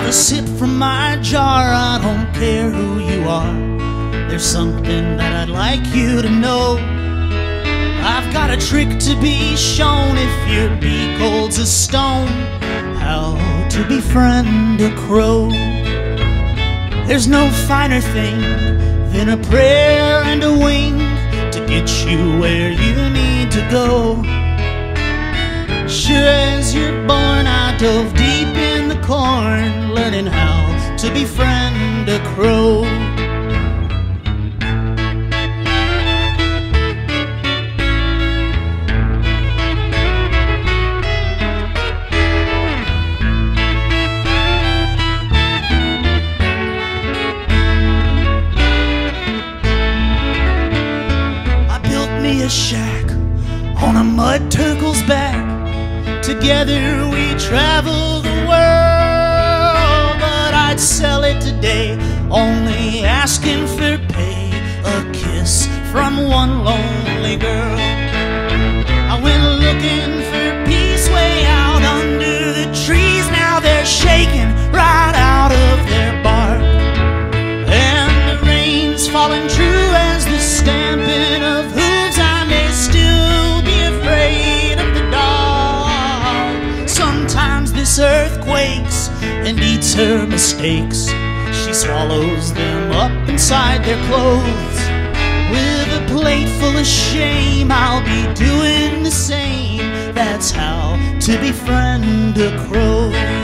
have a sip from my jar. I don't care who you are. There's something that I'd like you to know. I've got a trick to be shown if your beak holds a stone. How to befriend a crow. There's no finer thing than a prayer and a wing to get you where you need to go. Sure as you're born, I dove deep how to befriend a crow. I built me a shack on a mud turtle's back. Together we travel only asking for pay. A kiss from one lonely girl. I went looking for peace way out under the trees. Now they're shaking right out of their bark. And the rain's falling true as the stamping of hooves. I may still be afraid of the dark. Sometimes this earth quakes and eats her mistakes. Swallows them up inside their clothes. With a plate full of shame, I'll be doing the same. That's how to befriend a crow.